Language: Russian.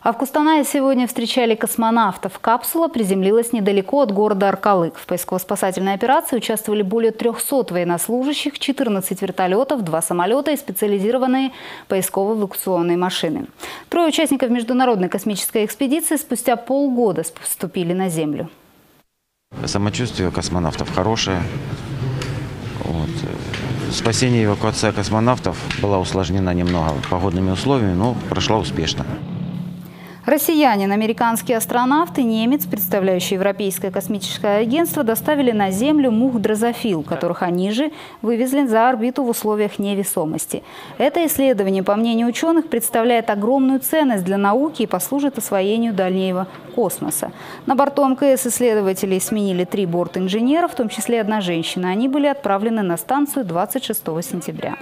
А в Кустанае сегодня встречали космонавтов. Капсула приземлилась недалеко от города Аркалык. В поисково-спасательной операции участвовали более 300 военнослужащих, 14 вертолетов, 2 самолета и специализированные поисково-эвакуационные машины. Трое участников международной космической экспедиции спустя полгода вступили на Землю. Самочувствие космонавтов хорошее. Вот. Спасение и эвакуация космонавтов была усложнена немного погодными условиями, но прошла успешно. Россиянин, американский астронавт и немец, представляющий Европейское космическое агентство, доставили на Землю мух дрозофил, которых они же вывезли за орбиту в условиях невесомости. Это исследование, по мнению ученых, представляет огромную ценность для науки и послужит освоению дальнего космоса. На борту МКС исследователей сменили три борт-инженера, в том числе одна женщина. Они были отправлены на станцию 26 сентября.